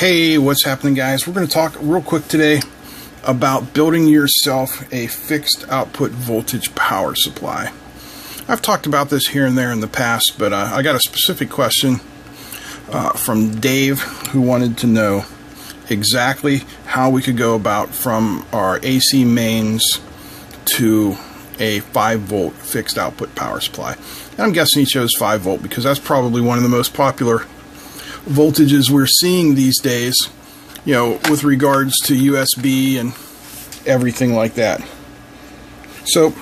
Hey, what's happening, guys? We're going to talk real quick today about building yourself a fixed output voltage power supply. I've talked about this here and there in the past, but uh, I got a specific question uh, from Dave who wanted to know exactly how we could go about from our AC mains to a 5 volt fixed output power supply. And I'm guessing he chose 5 volt because that's probably one of the most popular voltages we're seeing these days, you know, with regards to USB and everything like that. So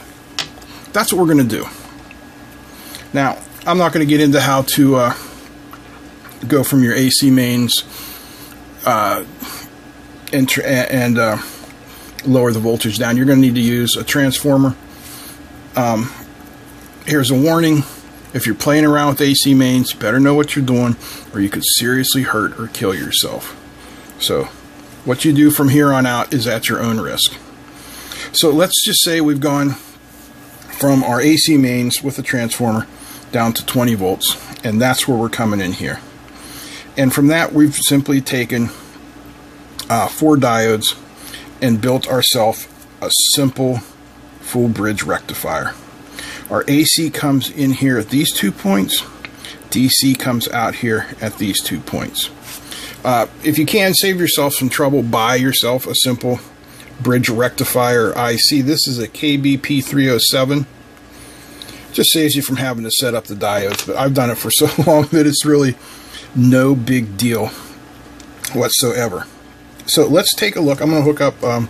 that's what we're going to do. Now, I'm not going to get into how to uh, go from your AC mains uh, and, and uh, lower the voltage down. You're going to need to use a transformer. Um, here's a warning if you're playing around with AC mains, you better know what you're doing, or you could seriously hurt or kill yourself. So, what you do from here on out is at your own risk. So, let's just say we've gone from our AC mains with a transformer down to 20 volts, and that's where we're coming in here. And from that, we've simply taken uh, four diodes and built ourselves a simple full bridge rectifier. Our AC comes in here at these two points. DC comes out here at these two points. Uh, if you can save yourself some trouble, buy yourself a simple bridge rectifier IC. This is a KBP307. Just saves you from having to set up the diodes, but I've done it for so long that it's really no big deal whatsoever. So let's take a look. I'm going to hook up. Um,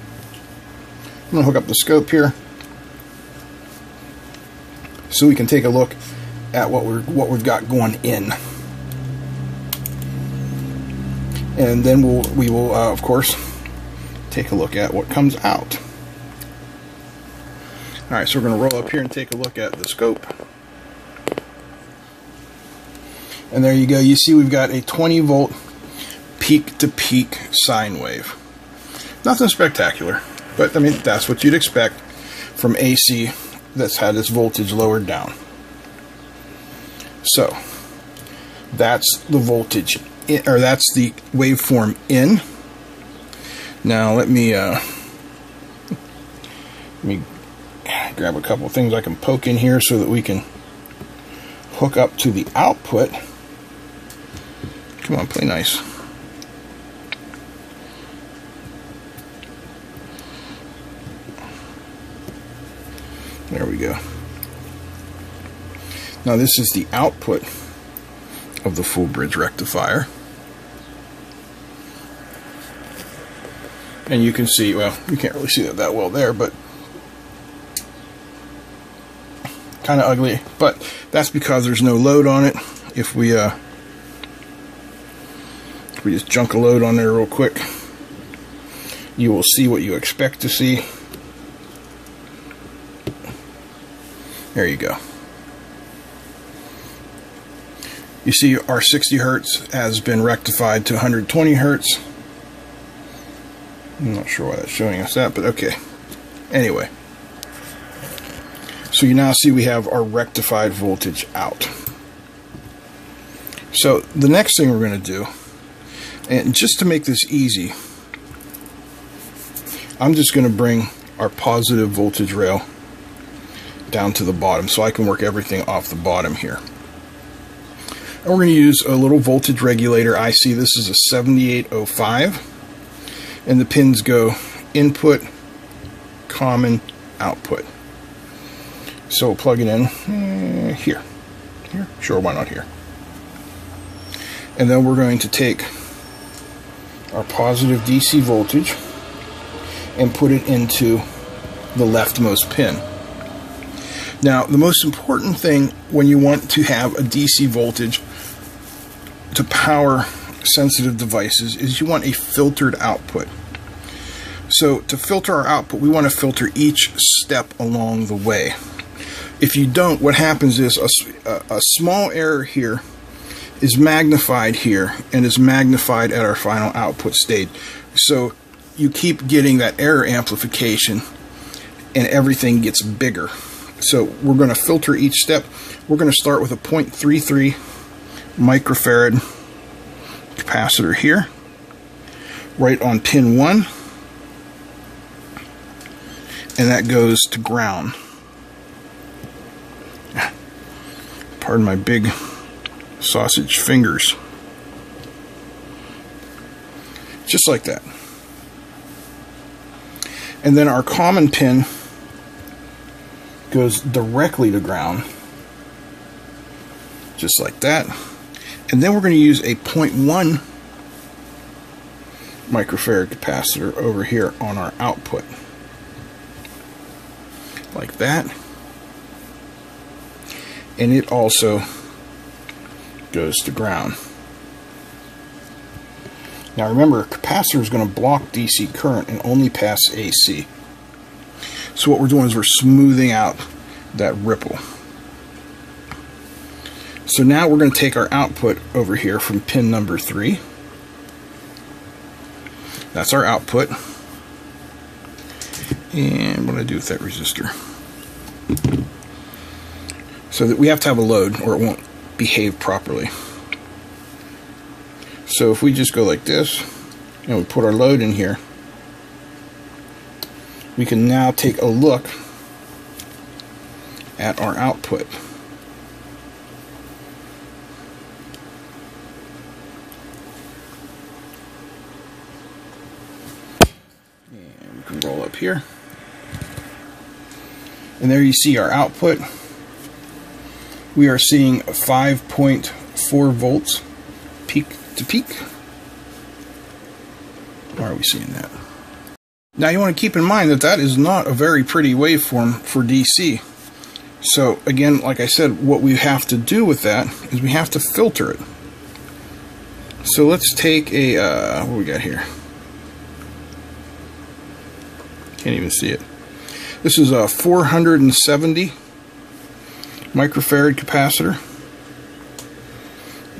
I'm going to hook up the scope here so we can take a look at what we're what we've got going in. And then we'll we will uh, of course take a look at what comes out. Alright so we're going to roll up here and take a look at the scope. And there you go. You see we've got a 20 volt peak to peak sine wave. Nothing spectacular but I mean that's what you'd expect from AC that's had its voltage lowered down. So that's the voltage, in, or that's the waveform in. Now let me uh, let me grab a couple things I can poke in here so that we can hook up to the output. Come on, play nice. There we go. Now this is the output of the full bridge rectifier. And you can see, well, you can't really see that that well there, but kind of ugly. But that's because there's no load on it. If we, uh, if we just junk a load on there real quick, you will see what you expect to see. There you go. You see our 60 hertz has been rectified to 120 hertz. I'm not sure why that's showing us that, but okay. Anyway. So you now see we have our rectified voltage out. So the next thing we're going to do, and just to make this easy, I'm just going to bring our positive voltage rail down to the bottom so I can work everything off the bottom here. And we're going to use a little voltage regulator IC. This is a 7805 and the pins go input, common, output. So we'll plug it in uh, here. Here? Sure, why not here? And then we're going to take our positive DC voltage and put it into the leftmost pin. Now, the most important thing when you want to have a DC voltage to power sensitive devices is you want a filtered output. So to filter our output, we want to filter each step along the way. If you don't, what happens is a, a, small error here is magnified here and is magnified at our final output state. So you keep getting that error amplification and everything gets bigger. So we're going to filter each step. We're going to start with a 0.33 microfarad capacitor here. right on pin 1 and that goes to ground. Pardon my big sausage fingers. Just like that. And then our common pin goes directly to ground. Just like that. And then we're going to use a 0.1 microfarad capacitor over here on our output like that. And it also goes to ground. Now remember, a capacitor is going to block DC current and only pass AC. So what we're doing is we're smoothing out that ripple. So now we're going to take our output over here from pin number 3. That's our output. And what do I do with that resistor? So that we have to have a load or it won't behave properly. So if we just go like this and we put our load in here, we can now take a look at our output. And we can roll up here. And there you see our output. We are seeing 5.4 volts peak to peak. Why are we seeing that? Now you want to keep in mind that that is not a very pretty waveform for DC. So again, like I said, what we have to do with that is we have to filter it. So let's take a, uh, what we got here? Can't even see it. This is a 470 microfarad capacitor.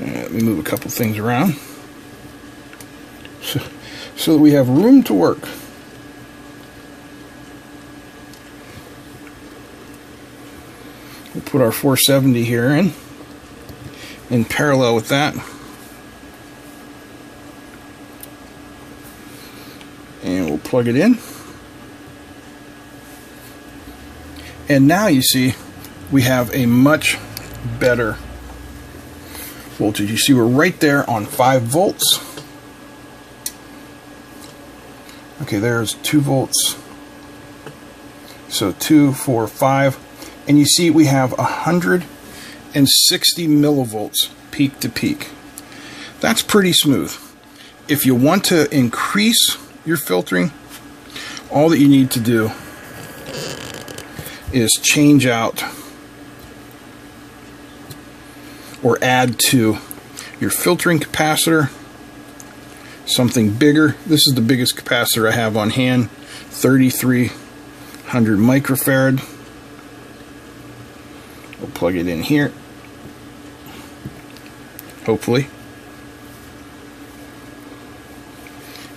Uh, let me move a couple things around so, so that we have room to work. Put our 470 here in, in parallel with that. And we'll plug it in. And now you see we have a much better voltage. You see we're right there on 5 volts. Okay, there's 2 volts. So 2, 4, 5. And you see we have 160 millivolts peak to peak. That's pretty smooth. If you want to increase your filtering, all that you need to do is change out or add to your filtering capacitor something bigger. This is the biggest capacitor I have on hand, 3300 microfarad. We'll plug it in here, hopefully.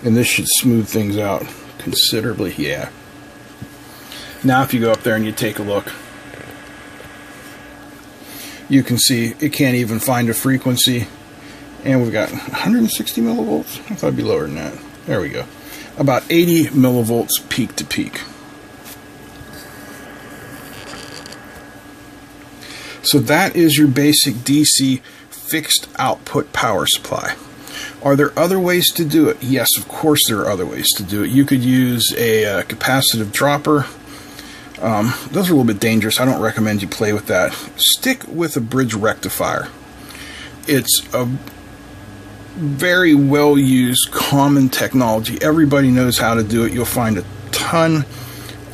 And this should smooth things out considerably, yeah. Now if you go up there and you take a look, you can see it can't even find a frequency. And we've got 160 millivolts. I thought it'd be lower than that. There we go. About 80 millivolts peak to peak. So that is your basic DC fixed output power supply. Are there other ways to do it? Yes, of course there are other ways to do it. You could use a, uh, capacitive dropper um, those are a little bit dangerous. I don't recommend you play with that. Stick with a bridge rectifier. It's a very well used common technology. Everybody knows how to do it. You'll find a ton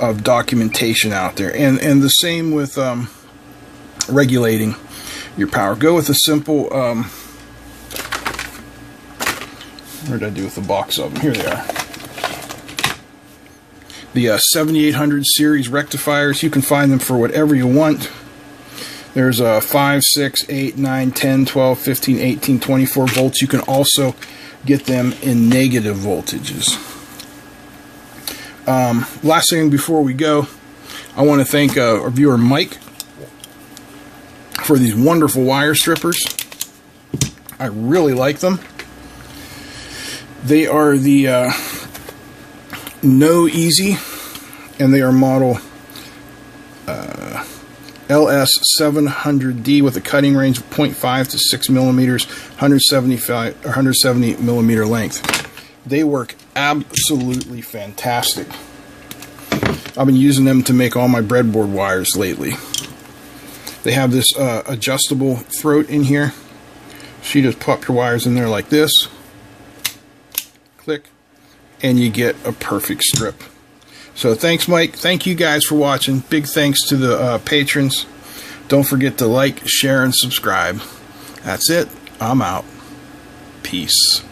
of documentation out there. And, and the same with um, regulating your power. Go with a simple, um, what did I do with the box of them? Here they are the uh, 7800 series rectifiers. You can find them for whatever you want. There's a uh, 5, 6, 8, 9, 10, 12, 15, 18, 24 volts. You can also get them in negative voltages. Um, last thing before we go, I want to thank uh, our viewer Mike for these wonderful wire strippers. I really like them. They are the uh, Knoweasy, and they are model uh, LS700D with a cutting range of 0.5 to 6 millimeters, 175 or 170 millimeter length. They work absolutely fantastic. I've been using them to make all my breadboard wires lately. They have this uh, adjustable throat in here. So you just pop your wires in there like this. Click. And you get a perfect strip. So thanks, Mike. Thank you guys for watching. Big thanks to the uh, patrons. Don't forget to like, share, and subscribe. That's it. I'm out. Peace.